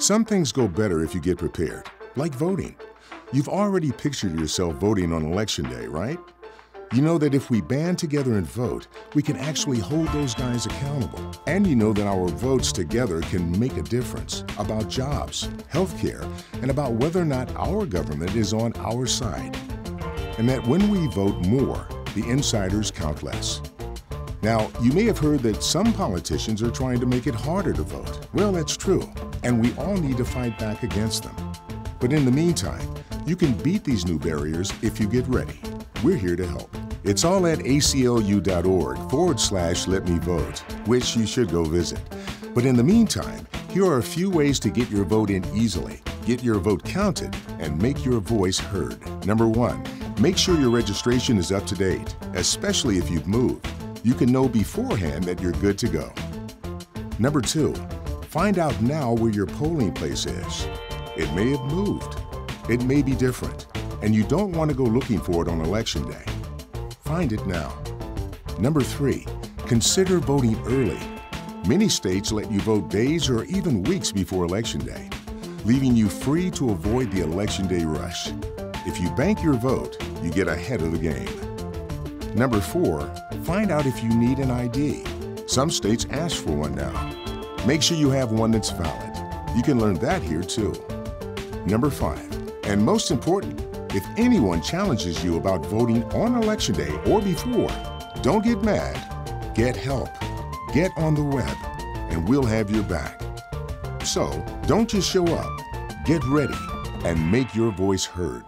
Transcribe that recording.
Some things go better if you get prepared, like voting. You've already pictured yourself voting on election day, right? You know that if we band together and vote, we can actually hold those guys accountable. And you know that our votes together can make a difference about jobs, healthcare, and about whether or not our government is on our side. And that when we vote more, the insiders count less. Now, you may have heard that some politicians are trying to make it harder to vote. Well, that's true, and we all need to fight back against them. But in the meantime, you can beat these new barriers if you get ready. We're here to help. It's all at aclu.org forward slash let me vote, which you should go visit. But in the meantime, here are a few ways to get your vote in easily, get your vote counted, and make your voice heard. Number one, make sure your registration is up to date, especially if you've moved you can know beforehand that you're good to go. Number two, find out now where your polling place is. It may have moved. It may be different, and you don't want to go looking for it on election day. Find it now. Number three, consider voting early. Many states let you vote days or even weeks before election day, leaving you free to avoid the election day rush. If you bank your vote, you get ahead of the game. Number four, find out if you need an ID. Some states ask for one now. Make sure you have one that's valid. You can learn that here too. Number five, and most important, if anyone challenges you about voting on election day or before, don't get mad. Get help. Get on the web, and we'll have your back. So, don't just show up. Get ready and make your voice heard.